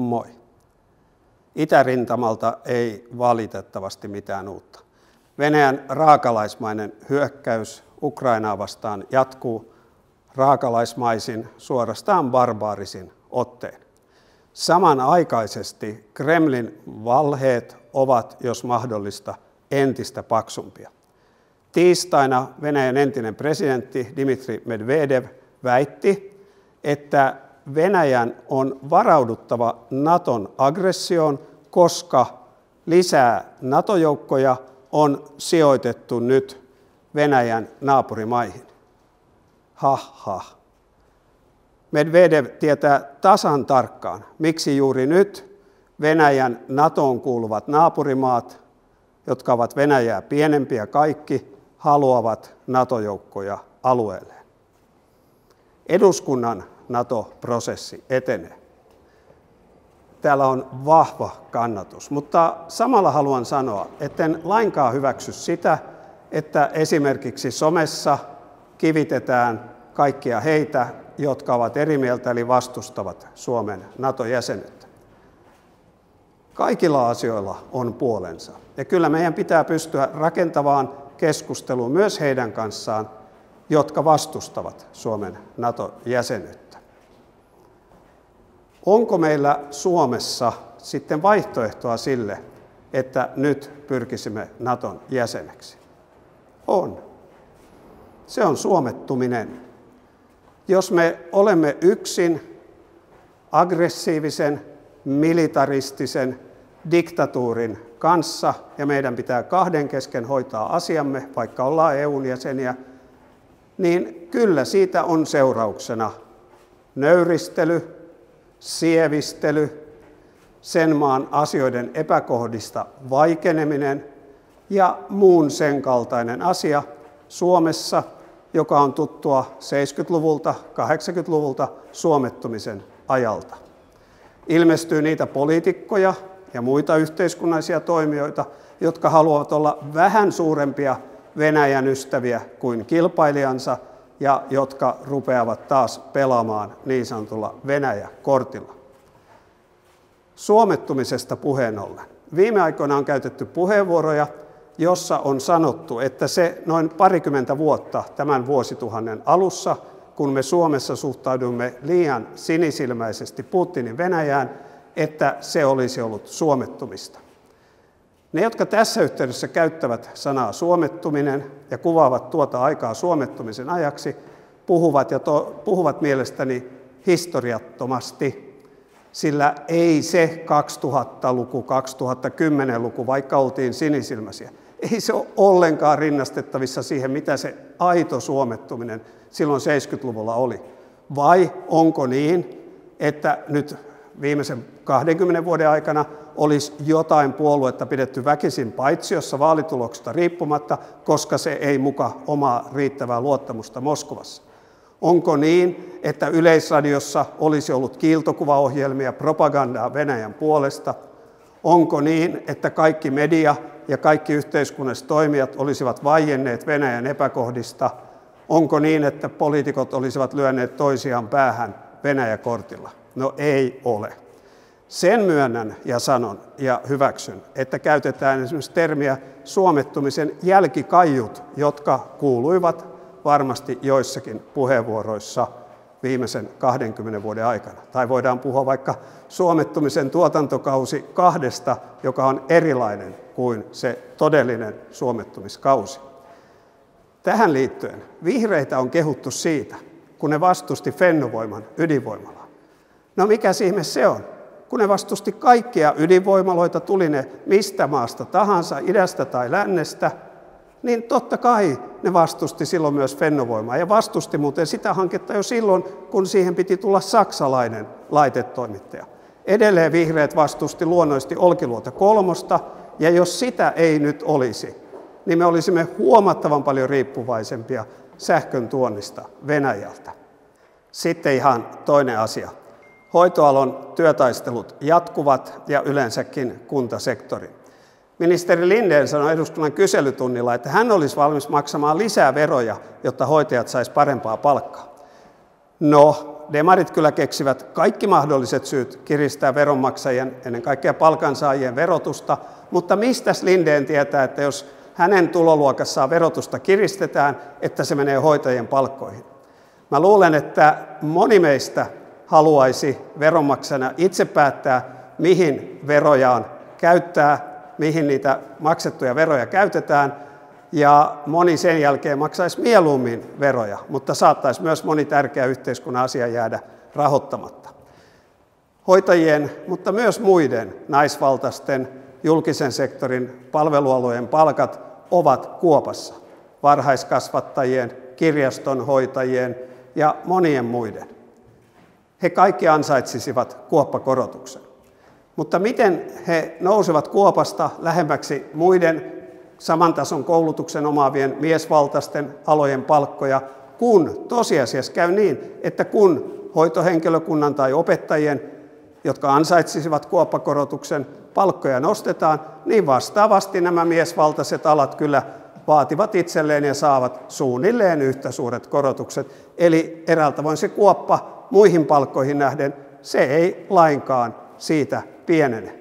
moi. Itärintamalta ei valitettavasti mitään uutta. Venäjän raakalaismainen hyökkäys Ukrainaa vastaan jatkuu raakalaismaisin, suorastaan barbaarisin otteen. Samanaikaisesti Kremlin valheet ovat, jos mahdollista, entistä paksumpia. Tiistaina Venäjän entinen presidentti Dmitri Medvedev väitti, että Venäjän on varauduttava Naton aggressioon, koska lisää NATO-joukkoja on sijoitettu nyt Venäjän naapurimaihin. Ha ha. Medvedev tietää tasan tarkkaan, miksi juuri nyt Venäjän NATOon kuuluvat naapurimaat, jotka ovat Venäjää pienempiä kaikki, haluavat NATO-joukkoja alueelleen. Eduskunnan NATO-prosessi etenee. Täällä on vahva kannatus, mutta samalla haluan sanoa, etten lainkaan hyväksy sitä, että esimerkiksi somessa kivitetään kaikkia heitä, jotka ovat eri mieltä eli vastustavat Suomen NATO-jäsenyyttä. Kaikilla asioilla on puolensa. Ja kyllä meidän pitää pystyä rakentavaan keskusteluun myös heidän kanssaan, jotka vastustavat Suomen NATO-jäsenyyttä. Onko meillä Suomessa sitten vaihtoehtoa sille, että nyt pyrkisimme Naton jäseneksi? On. Se on suomettuminen. Jos me olemme yksin aggressiivisen, militaristisen diktatuurin kanssa ja meidän pitää kahden kesken hoitaa asiamme, vaikka ollaan EUn jäseniä, niin kyllä siitä on seurauksena nöyristely, sievistely, sen maan asioiden epäkohdista vaikeneminen ja muun sen kaltainen asia Suomessa, joka on tuttua 70-luvulta, 80-luvulta suomettumisen ajalta. Ilmestyy niitä poliitikkoja ja muita yhteiskunnallisia toimijoita, jotka haluavat olla vähän suurempia Venäjän ystäviä kuin kilpailijansa ja jotka rupeavat taas pelaamaan niin sanotulla Venäjä-kortilla. Suomettumisesta puheen ollen. Viime aikoina on käytetty puheenvuoroja, jossa on sanottu, että se noin parikymmentä vuotta tämän vuosituhannen alussa, kun me Suomessa suhtaudumme liian sinisilmäisesti Putinin Venäjään, että se olisi ollut suomettumista. Ne, jotka tässä yhteydessä käyttävät sanaa suomettuminen ja kuvaavat tuota aikaa suomettumisen ajaksi, puhuvat, ja to, puhuvat mielestäni historiattomasti, sillä ei se 2000-luku, 2010-luku, vaikka oltiin sinisilmäisiä, ei se ole ollenkaan rinnastettavissa siihen, mitä se aito suomettuminen silloin 70-luvulla oli. Vai onko niin, että nyt viimeisen 20 vuoden aikana olisi jotain puoluetta pidetty väkisin paitsiossa vaalituloksesta riippumatta, koska se ei muka omaa riittävää luottamusta Moskovassa. Onko niin, että Yleisradiossa olisi ollut kiiltokuvaohjelmia propagandaa Venäjän puolesta? Onko niin, että kaikki media ja kaikki yhteiskunnalliset toimijat olisivat vaienneet Venäjän epäkohdista? Onko niin, että poliitikot olisivat lyöneet toisiaan päähän Venäjä-kortilla? No ei ole. Sen myönnän ja sanon ja hyväksyn, että käytetään esimerkiksi termiä suomettumisen jälkikaiut, jotka kuuluivat varmasti joissakin puheenvuoroissa viimeisen 20 vuoden aikana. Tai voidaan puhua vaikka suomettumisen tuotantokausi kahdesta, joka on erilainen kuin se todellinen suomettumiskausi. Tähän liittyen vihreitä on kehuttu siitä, kun ne vastusti Fennovoiman ydinvoimalaa. No mikä ihme se on? Kun ne vastusti kaikkia ydinvoimaloita, tuli ne mistä maasta tahansa, idästä tai lännestä, niin totta kai ne vastusti silloin myös Fennovoimaa. Ja vastusti muuten sitä hanketta jo silloin, kun siihen piti tulla saksalainen laitetoimittaja. Edelleen vihreät vastusti luonnollisesti Olkiluota kolmosta, ja jos sitä ei nyt olisi, niin me olisimme huomattavan paljon riippuvaisempia sähkön tuonnista Venäjältä. Sitten ihan toinen asia. Hoitoalon työtaistelut jatkuvat ja yleensäkin kuntasektori. Ministeri Lindeen sanoi eduskunnan kyselytunnilla, että hän olisi valmis maksamaan lisää veroja, jotta hoitajat saisivat parempaa palkkaa. No, demarit kyllä keksivät kaikki mahdolliset syyt kiristää veronmaksajien, ennen kaikkea palkansaajien verotusta, mutta mistä Lindeen tietää, että jos hänen tuloluokassaan verotusta kiristetään, että se menee hoitajien palkkoihin? Mä luulen, että moni meistä haluaisi veronmaksajana itse päättää, mihin verojaan käyttää, mihin niitä maksettuja veroja käytetään, ja moni sen jälkeen maksaisi mieluummin veroja, mutta saattaisi myös moni tärkeä yhteiskunnan asia jäädä rahoittamatta. Hoitajien, mutta myös muiden naisvaltaisten julkisen sektorin palvelualojen palkat ovat kuopassa. Varhaiskasvattajien, kirjastonhoitajien ja monien muiden. He kaikki ansaitsisivat kuoppakorotuksen. Mutta miten he nousevat kuopasta lähemmäksi muiden saman tason koulutuksen omaavien miesvaltaisten alojen palkkoja, kun tosiasiassa käy niin, että kun hoitohenkilökunnan tai opettajien, jotka ansaitsisivat kuoppakorotuksen, palkkoja nostetaan, niin vastaavasti nämä miesvaltaiset alat kyllä vaativat itselleen ja saavat suunnilleen yhtä suuret korotukset. Eli eräältä voin se kuoppa muihin palkkoihin nähden, se ei lainkaan siitä pienene.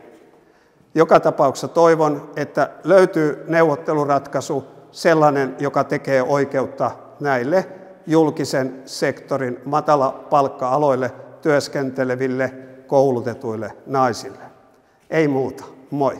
Joka tapauksessa toivon, että löytyy neuvotteluratkaisu, sellainen, joka tekee oikeutta näille julkisen sektorin matala palkka-aloille työskenteleville koulutetuille naisille. Ei muuta. Moi.